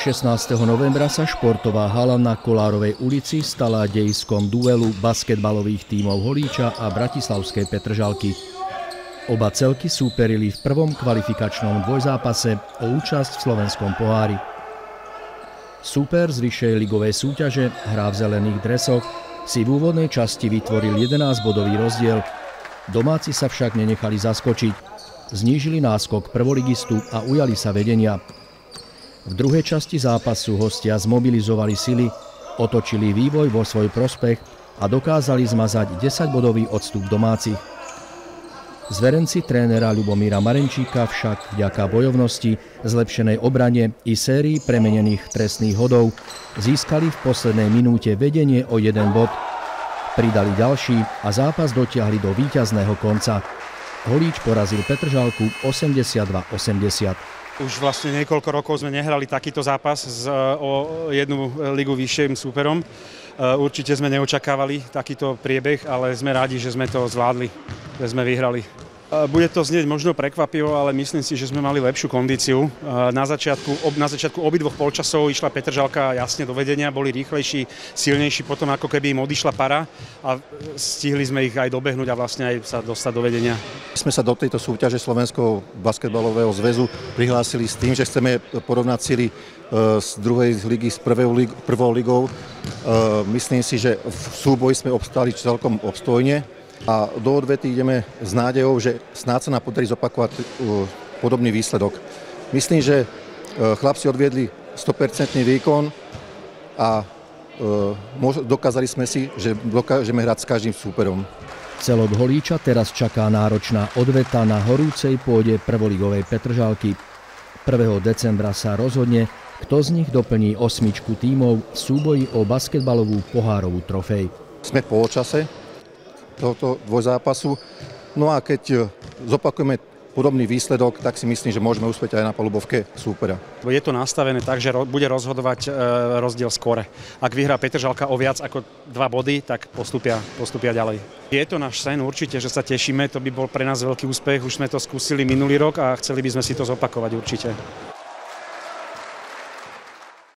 16. novembra sa športová hala na Kolárovej ulici stala dejiskom duelu basketbalových tímov Holíča a Bratislavskej Petržalky. Oba celky súperili v prvom kvalifikačnom dvojzápase o účasť v slovenskom pohári. Súper z vyššej ligovej súťaže, hrá v zelených dresoch, si v úvodnej časti vytvoril 11-bodový rozdiel. Domáci sa však nenechali zaskočiť. Znížili náskok prvoligistu a ujali sa vedenia. V druhej časti zápasu hostia zmobilizovali sily, otočili vývoj vo svoj prospech a dokázali zmazať 10-bodový odstup domácich. Zverenci trénera Ľubomíra Marenčíka však vďaka bojovnosti, zlepšenej obrane i sérii premenených trestných hodov získali v poslednej minúte vedenie o jeden bod. Pridali ďalší a zápas dotiahli do víťazného konca. Holíč porazil Petržalku 82-80. Už vlastne niekoľko rokov sme nehrali takýto zápas s, e, o jednu ligu vyšším súperom. E, určite sme neočakávali takýto priebeh, ale sme rádi, že sme to zvládli, že sme vyhrali. Bude to znieť možno prekvapivo, ale myslím si, že sme mali lepšiu kondíciu. Na začiatku, na začiatku obidvoch polčasov išla Petržalka jasne do vedenia, boli rýchlejší, silnejší, potom ako keby im odišla para a stihli sme ich aj dobehnúť a vlastne aj sa dostať do vedenia. Sme sa do tejto súťaže Slovenského basketbalového zväzu prihlásili s tým, že chceme porovnať sily e, z druhej ligy s prvou, lig, prvou ligou. E, myslím si, že v súboji sme obstáli celkom obstojne a do odvety ideme s nádejou, že snáď sa nám podarí zopakovať uh, podobný výsledok. Myslím, že uh, chlapci odviedli 100% výkon a uh, dokázali sme si, že dokážeme hrať s každým súperom. Celok Holíča teraz čaká náročná odveta na horúcej pôde prvoligovej Petržalky. 1. decembra sa rozhodne, kto z nich doplní osmičku tímov v súboji o basketbalovú pohárovú trofej. Sme v poločase, tohoto dvojzápasu. No a keď e, zopakujeme podobný výsledok, tak si myslím, že môžeme uspieť aj na palubovke súpera. Je to nastavené tak, že bude rozhodovať e, rozdiel skore. Ak vyhrá Petržalka o viac ako dva body, tak postupia, postupia ďalej. Je to náš sen určite, že sa tešíme, to by bol pre nás veľký úspech, už sme to skúsili minulý rok a chceli by sme si to zopakovať určite.